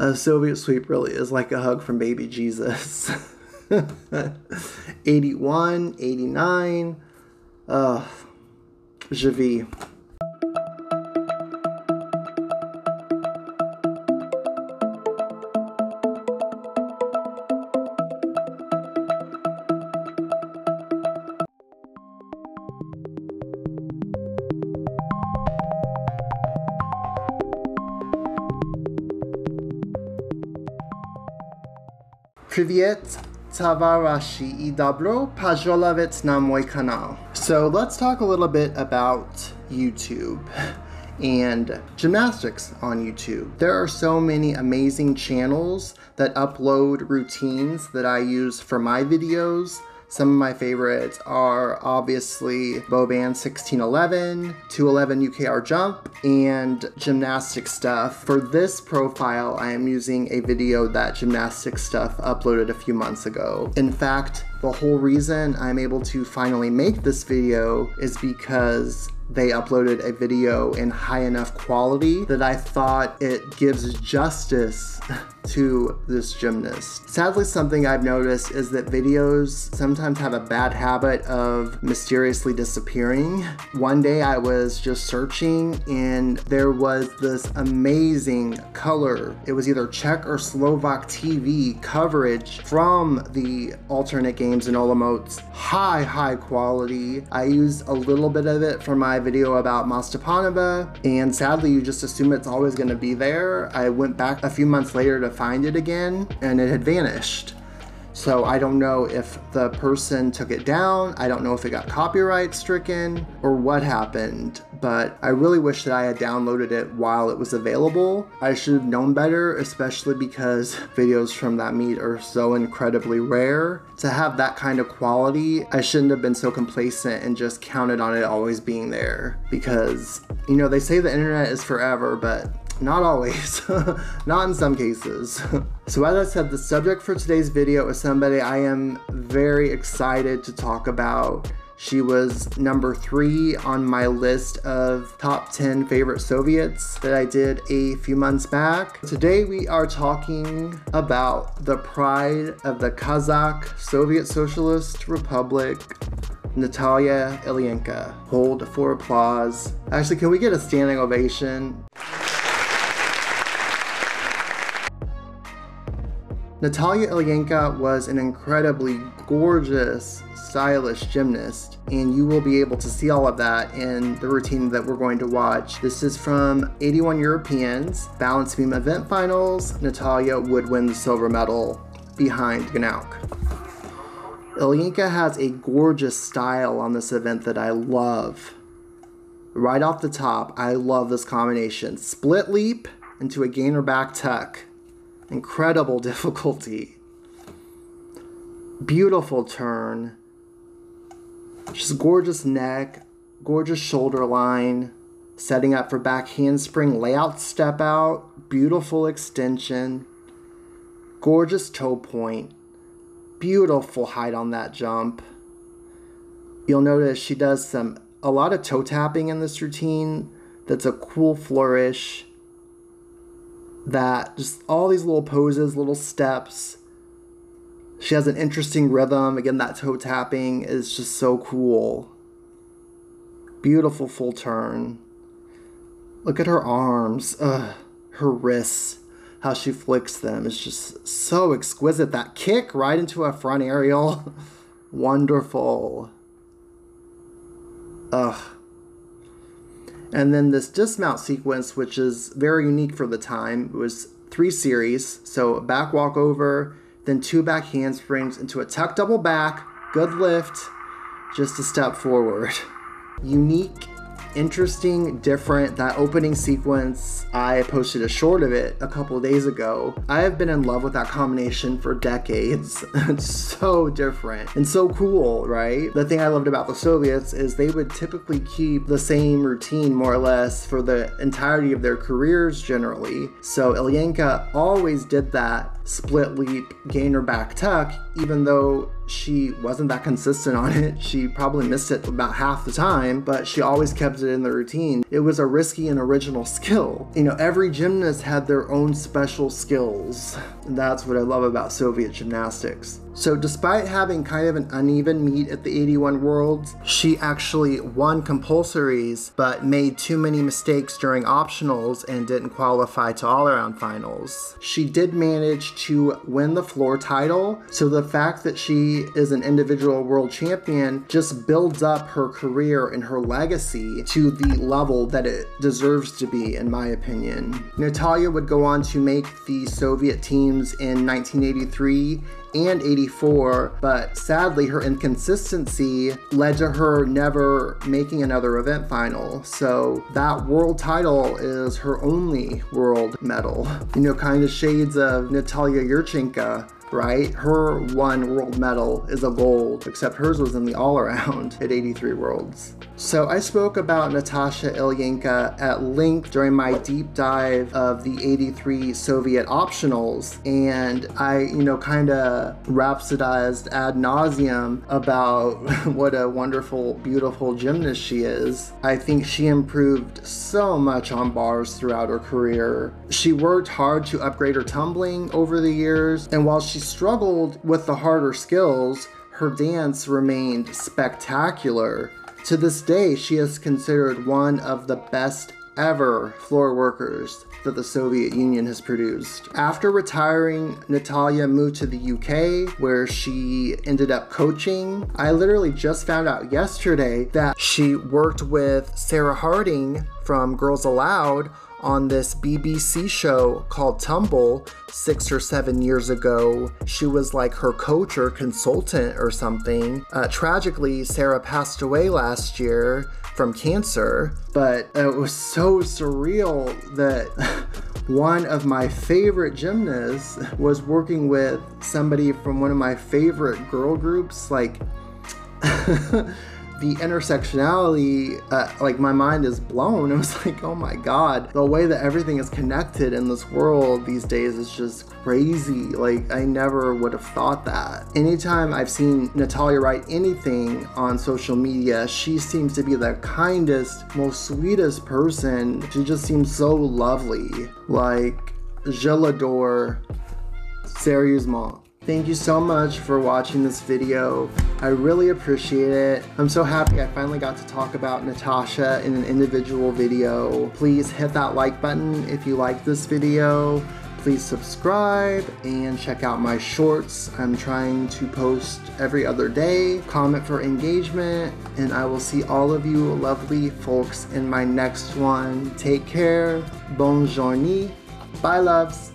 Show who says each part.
Speaker 1: A Soviet sweep really is like a hug from baby Jesus. 81, 89. Uh, je Privyet Tavarashi i Dobro na mój kanal. So let's talk a little bit about YouTube and gymnastics on YouTube. There are so many amazing channels that upload routines that I use for my videos some of my favorites are obviously Boban 1611, 211 UKR Jump, and gymnastic stuff. For this profile, I am using a video that gymnastic stuff uploaded a few months ago. In fact, the whole reason I'm able to finally make this video is because they uploaded a video in high enough quality that I thought it gives justice to this gymnast. Sadly, something I've noticed is that videos sometimes have a bad habit of mysteriously disappearing. One day I was just searching and there was this amazing color. It was either Czech or Slovak TV coverage from the alternate games in Olomouc. High, high quality. I used a little bit of it for my video about Mostepanova and sadly you just assume it's always going to be there. I went back a few months later to find it again and it had vanished. So I don't know if the person took it down, I don't know if it got copyright stricken or what happened, but I really wish that I had downloaded it while it was available. I should have known better, especially because videos from that meet are so incredibly rare. To have that kind of quality, I shouldn't have been so complacent and just counted on it always being there because, you know, they say the internet is forever, but not always, not in some cases. so as I said, the subject for today's video is somebody I am very excited to talk about. She was number three on my list of top 10 favorite Soviets that I did a few months back. Today we are talking about the pride of the Kazakh Soviet Socialist Republic, Natalia Ilienko. Hold for applause. Actually, can we get a standing ovation? Natalia Ilienko was an incredibly gorgeous, stylish gymnast, and you will be able to see all of that in the routine that we're going to watch. This is from 81 Europeans, Balance Beam Event Finals. Natalia would win the silver medal behind Gnauck. Ilienko has a gorgeous style on this event that I love. Right off the top, I love this combination. Split leap into a gainer back tuck incredible difficulty. Beautiful turn. Just gorgeous neck, gorgeous shoulder line, setting up for back handspring, layout step out, beautiful extension, gorgeous toe point, beautiful height on that jump. You'll notice she does some a lot of toe tapping in this routine. That's a cool flourish that just all these little poses, little steps. She has an interesting rhythm. Again, that toe tapping is just so cool. Beautiful full turn. Look at her arms, Ugh. her wrists, how she flicks them It's just so exquisite. That kick right into a front aerial, wonderful. Ugh. And then this dismount sequence, which is very unique for the time, it was three series. So back walk over, then two back handsprings into a tuck double back, good lift, just a step forward. Unique interesting, different. That opening sequence, I posted a short of it a couple days ago. I have been in love with that combination for decades. it's so different and so cool, right? The thing I loved about the Soviets is they would typically keep the same routine more or less for the entirety of their careers generally. So Ilienko always did that split leap gainer back tuck, even though she wasn't that consistent on it. She probably missed it about half the time, but she always kept it in the routine. It was a risky and original skill. You know, every gymnast had their own special skills. That's what I love about Soviet gymnastics. So, despite having kind of an uneven meet at the 81 Worlds, she actually won compulsories but made too many mistakes during optionals and didn't qualify to all around finals. She did manage to win the floor title, so the fact that she is an individual world champion just builds up her career and her legacy to the level that it deserves to be, in my opinion. Natalia would go on to make the Soviet teams in 1983 and 84, but sadly, her inconsistency led to her never making another event final. So that world title is her only world medal. You know, kind of shades of Natalia Yurchenko right? Her one world medal is a gold, except hers was in the all around at 83 Worlds. So I spoke about Natasha Ilienko at length during my deep dive of the 83 Soviet optionals, and I, you know, kind of rhapsodized ad nauseum about what a wonderful, beautiful gymnast she is. I think she improved so much on bars throughout her career. She worked hard to upgrade her tumbling over the years, and while struggled with the harder skills, her dance remained spectacular. To this day, she is considered one of the best ever floor workers that the Soviet Union has produced. After retiring, Natalia moved to the UK where she ended up coaching. I literally just found out yesterday that she worked with Sarah Harding from Girls Aloud on this BBC show called Tumble six or seven years ago. She was like her coach or consultant or something. Uh, tragically, Sarah passed away last year from cancer, but it was so surreal that. one of my favorite gymnasts was working with somebody from one of my favorite girl groups like the intersectionality, uh, like my mind is blown. It was like, oh my god, the way that everything is connected in this world these days is just crazy. Like, I never would have thought that. Anytime I've seen Natalia write anything on social media, she seems to be the kindest, most sweetest person. She just seems so lovely. Like, je l'adore sérieusement. Thank you so much for watching this video. I really appreciate it. I'm so happy I finally got to talk about Natasha in an individual video. Please hit that like button if you like this video. Please subscribe and check out my shorts. I'm trying to post every other day. Comment for engagement, and I will see all of you lovely folks in my next one. Take care. Bonne journée. Bye, loves.